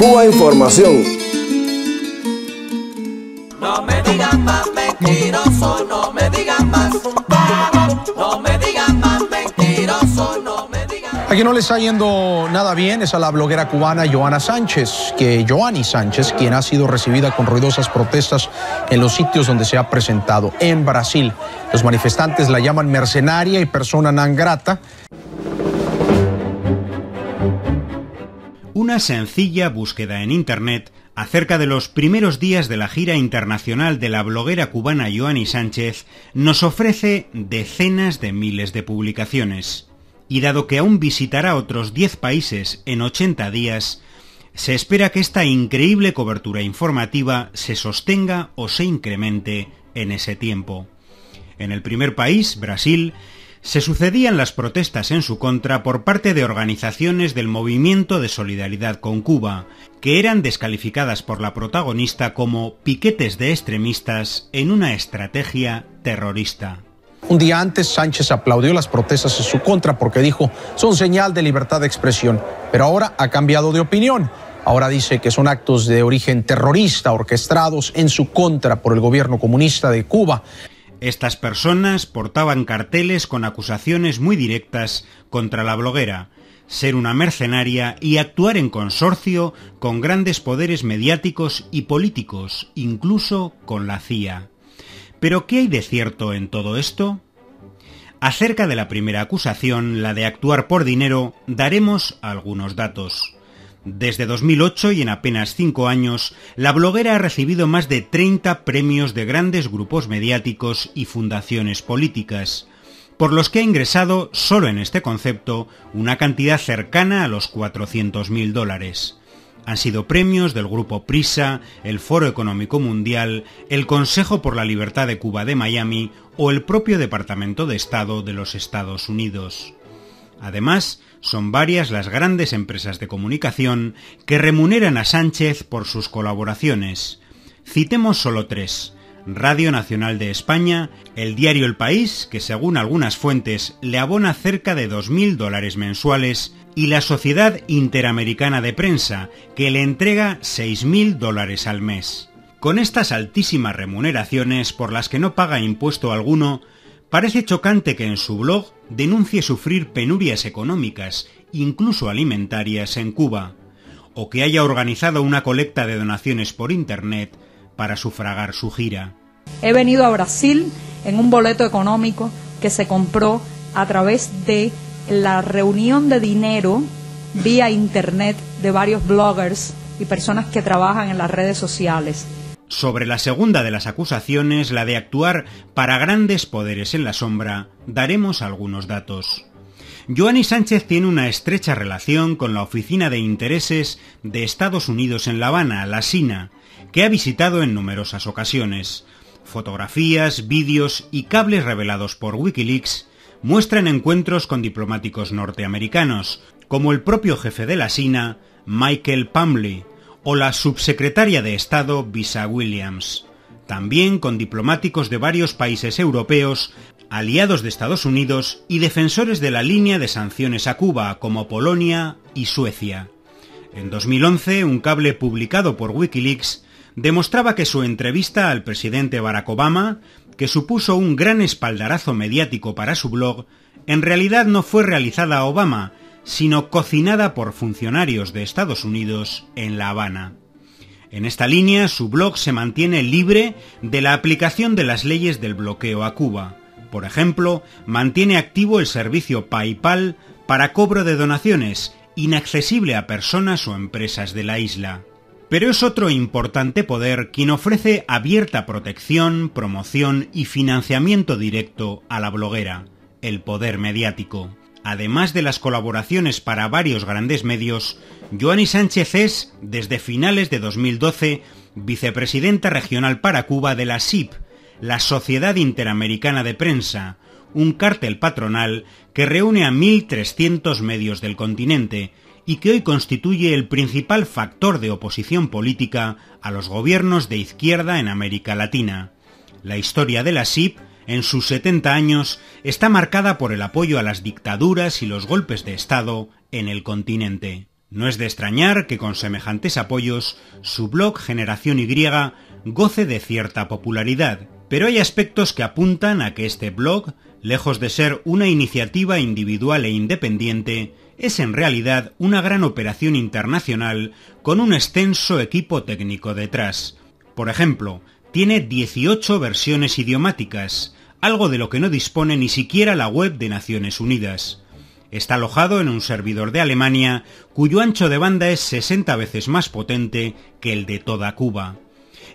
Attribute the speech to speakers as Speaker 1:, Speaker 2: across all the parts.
Speaker 1: Cuba Información.
Speaker 2: No me digan más mentiroso, no me digan más. No me digan más mentiroso, no me digan
Speaker 3: A quien no le está yendo nada bien es a la bloguera cubana Joana Sánchez, que Joanny Sánchez, quien ha sido recibida con ruidosas protestas en los sitios donde se ha presentado en Brasil. Los manifestantes la llaman mercenaria y persona non grata.
Speaker 4: Una sencilla búsqueda en Internet acerca de los primeros días de la gira internacional de la bloguera cubana Joanny Sánchez nos ofrece decenas de miles de publicaciones. Y dado que aún visitará otros 10 países en 80 días, se espera que esta increíble cobertura informativa se sostenga o se incremente en ese tiempo. En el primer país, Brasil, se sucedían las protestas en su contra por parte de organizaciones del Movimiento de Solidaridad con Cuba, que eran descalificadas por la protagonista como piquetes de extremistas en una estrategia terrorista.
Speaker 3: Un día antes, Sánchez aplaudió las protestas en su contra porque dijo son señal de libertad de expresión, pero ahora ha cambiado de opinión. Ahora dice que son actos de origen terrorista orquestados en su contra por el gobierno comunista de Cuba.
Speaker 4: Estas personas portaban carteles con acusaciones muy directas contra la bloguera, ser una mercenaria y actuar en consorcio con grandes poderes mediáticos y políticos, incluso con la CIA. Pero ¿qué hay de cierto en todo esto? Acerca de la primera acusación, la de actuar por dinero, daremos algunos datos. Desde 2008 y en apenas cinco años, la bloguera ha recibido más de 30 premios de grandes grupos mediáticos y fundaciones políticas, por los que ha ingresado, solo en este concepto, una cantidad cercana a los 400.000 dólares. Han sido premios del Grupo Prisa, el Foro Económico Mundial, el Consejo por la Libertad de Cuba de Miami o el propio Departamento de Estado de los Estados Unidos. Además, son varias las grandes empresas de comunicación que remuneran a Sánchez por sus colaboraciones. Citemos solo tres. Radio Nacional de España, el diario El País, que según algunas fuentes le abona cerca de 2.000 dólares mensuales, y la Sociedad Interamericana de Prensa, que le entrega 6.000 dólares al mes. Con estas altísimas remuneraciones por las que no paga impuesto alguno, parece chocante que en su blog denuncie sufrir penurias económicas, incluso alimentarias, en Cuba, o que haya organizado una colecta de donaciones por Internet para sufragar su gira.
Speaker 5: He venido a Brasil en un boleto económico que se compró a través de la reunión de dinero vía Internet de varios bloggers y personas que trabajan en las redes sociales.
Speaker 4: Sobre la segunda de las acusaciones, la de actuar para grandes poderes en la sombra, daremos algunos datos. Joanny Sánchez tiene una estrecha relación con la Oficina de Intereses de Estados Unidos en La Habana, la SINA, que ha visitado en numerosas ocasiones. Fotografías, vídeos y cables revelados por Wikileaks muestran encuentros con diplomáticos norteamericanos, como el propio jefe de la SINA, Michael Pumley, o la subsecretaria de Estado Visa Williams, también con diplomáticos de varios países europeos, aliados de Estados Unidos y defensores de la línea de sanciones a Cuba como Polonia y Suecia. En 2011, un cable publicado por Wikileaks demostraba que su entrevista al presidente Barack Obama, que supuso un gran espaldarazo mediático para su blog, en realidad no fue realizada a Obama, sino cocinada por funcionarios de Estados Unidos en La Habana. En esta línea, su blog se mantiene libre de la aplicación de las leyes del bloqueo a Cuba. Por ejemplo, mantiene activo el servicio PayPal para cobro de donaciones, inaccesible a personas o empresas de la isla. Pero es otro importante poder quien ofrece abierta protección, promoción y financiamiento directo a la bloguera, el poder mediático. Además de las colaboraciones para varios grandes medios, Joanny Sánchez es, desde finales de 2012, vicepresidenta regional para Cuba de la SIP, la Sociedad Interamericana de Prensa, un cártel patronal que reúne a 1.300 medios del continente y que hoy constituye el principal factor de oposición política a los gobiernos de izquierda en América Latina. La historia de la SIP en sus 70 años, está marcada por el apoyo a las dictaduras y los golpes de Estado en el continente. No es de extrañar que con semejantes apoyos su blog Generación Y goce de cierta popularidad, pero hay aspectos que apuntan a que este blog, lejos de ser una iniciativa individual e independiente, es en realidad una gran operación internacional con un extenso equipo técnico detrás. Por ejemplo, tiene 18 versiones idiomáticas, algo de lo que no dispone ni siquiera la web de Naciones Unidas. Está alojado en un servidor de Alemania cuyo ancho de banda es 60 veces más potente que el de toda Cuba.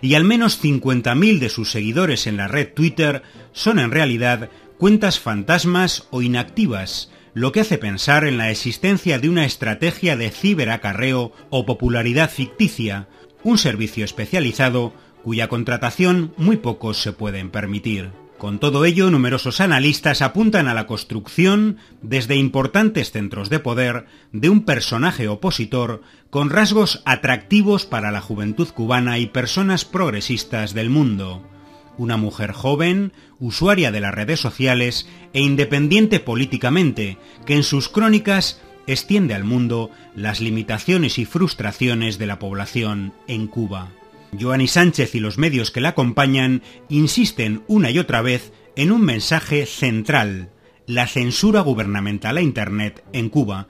Speaker 4: Y al menos 50.000 de sus seguidores en la red Twitter son en realidad cuentas fantasmas o inactivas, lo que hace pensar en la existencia de una estrategia de ciberacarreo o popularidad ficticia, un servicio especializado cuya contratación muy pocos se pueden permitir. Con todo ello, numerosos analistas apuntan a la construcción, desde importantes centros de poder, de un personaje opositor con rasgos atractivos para la juventud cubana y personas progresistas del mundo. Una mujer joven, usuaria de las redes sociales e independiente políticamente, que en sus crónicas extiende al mundo las limitaciones y frustraciones de la población en Cuba. Joanny Sánchez y los medios que la acompañan insisten una y otra vez en un mensaje central, la censura gubernamental a Internet en Cuba.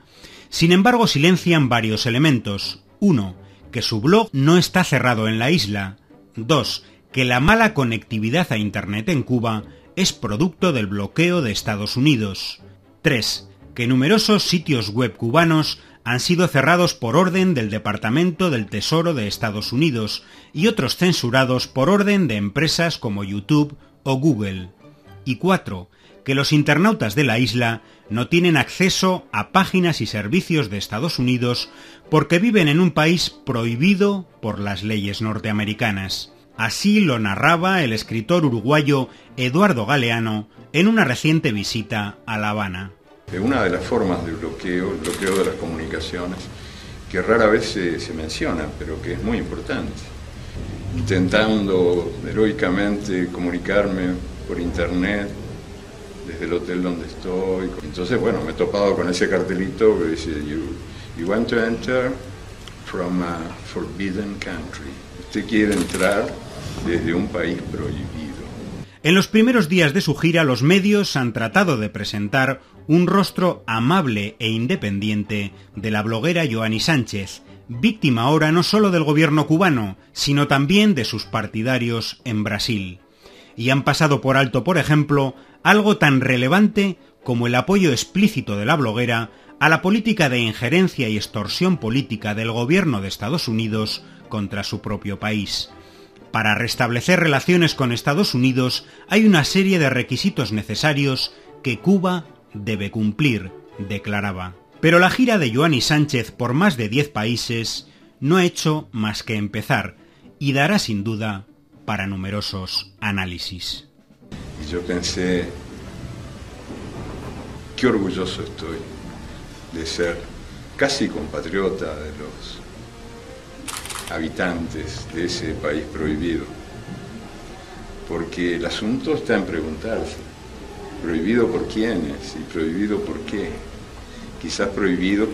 Speaker 4: Sin embargo, silencian varios elementos. Uno, que su blog no está cerrado en la isla. Dos, que la mala conectividad a Internet en Cuba es producto del bloqueo de Estados Unidos. 3. Que numerosos sitios web cubanos han sido cerrados por orden del Departamento del Tesoro de Estados Unidos y otros censurados por orden de empresas como YouTube o Google. Y cuatro, que los internautas de la isla no tienen acceso a páginas y servicios de Estados Unidos porque viven en un país prohibido por las leyes norteamericanas. Así lo narraba el escritor uruguayo Eduardo Galeano en una reciente visita a La Habana.
Speaker 1: Una de las formas de bloqueo, el bloqueo de las comunicaciones, que rara vez se, menciona, pero que es muy importante. Intentando heroicamente comunicarme por internet desde el hotel donde estoy. Entonces, bueno, me he topado con ese cartelito que dice, you, want to enter from a forbidden country. Usted quiere entrar desde un país prohibido.
Speaker 4: En los primeros días de su gira, los medios han tratado de presentar un rostro amable e independiente de la bloguera Joanny Sánchez, víctima ahora no solo del gobierno cubano, sino también de sus partidarios en Brasil. Y han pasado por alto, por ejemplo, algo tan relevante como el apoyo explícito de la bloguera a la política de injerencia y extorsión política del gobierno de Estados Unidos contra su propio país. Para restablecer relaciones con Estados Unidos hay una serie de requisitos necesarios que Cuba debe cumplir, declaraba. Pero la gira de Joanny Sánchez por más de 10 países no ha hecho más que empezar y dará sin duda para numerosos análisis.
Speaker 1: Y yo pensé, qué orgulloso estoy de ser casi compatriota de los habitantes de ese país prohibido. Porque el asunto está en preguntarse, prohibido por quiénes y prohibido por qué. Quizás prohibido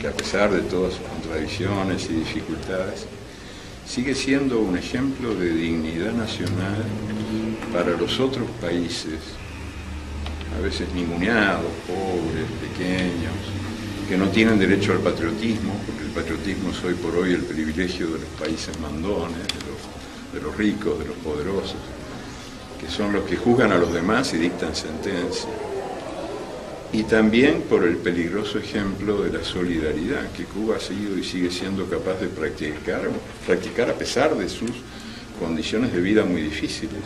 Speaker 1: que a pesar de todas sus contradicciones y dificultades, sigue siendo un ejemplo de dignidad nacional para los otros países, a veces ninguneados, pobres, pequeños, que no tienen derecho al patriotismo, porque el patriotismo es hoy por hoy el privilegio de los países mandones, de los, ricos, de los poderosos, que son los que juzgan a los demás y dictan sentencia. Y también por el peligroso ejemplo de la solidaridad que Cuba ha sido y sigue siendo capaz de practicar, practicar a pesar de sus condiciones de vida muy difíciles.